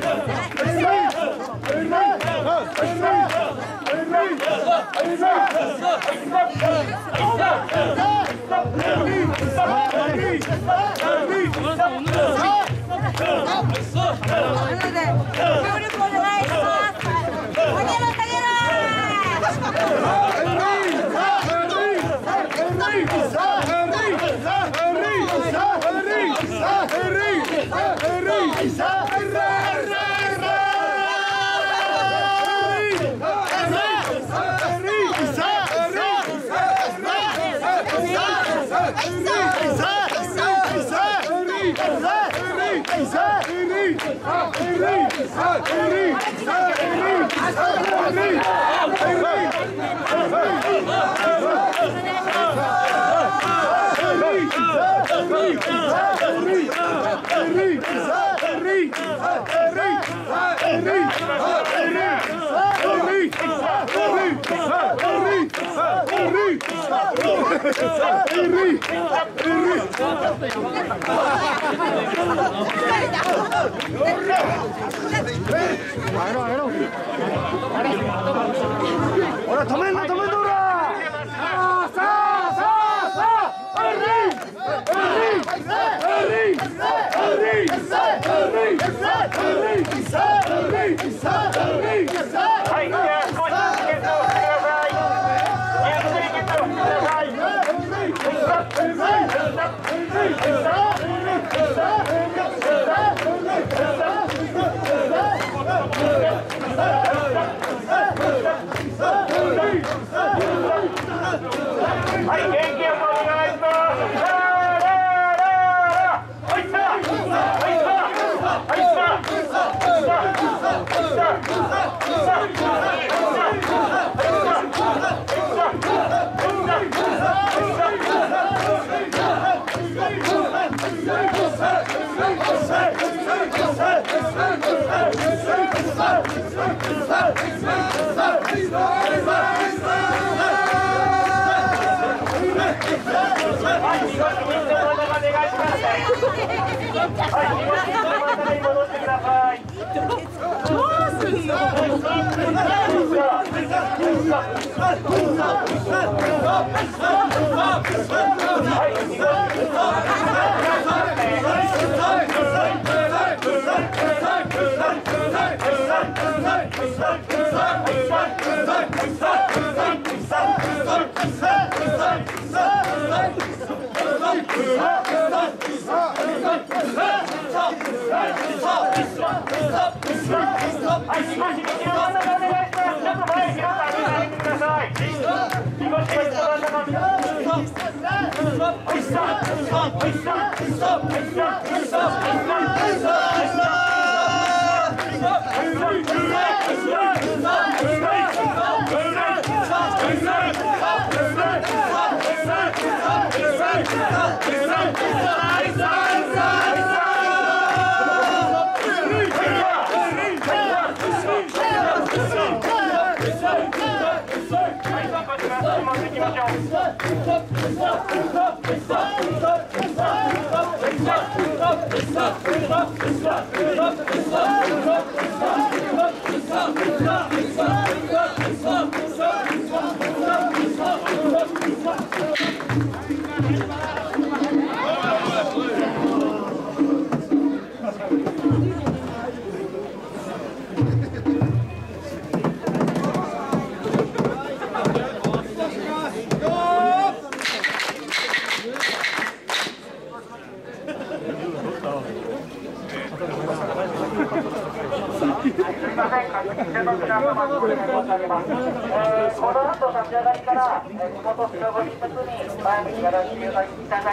Good. Henrique! 止めんな止めんな Thank you. はい。戻してくださいどうすんい Stop! Stop! Stop! きましょう。このあと立ち上がりから、地元白子に前にやらせてい。ただき